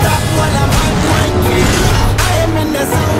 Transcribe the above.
stop while I'm hot like I am in the zone.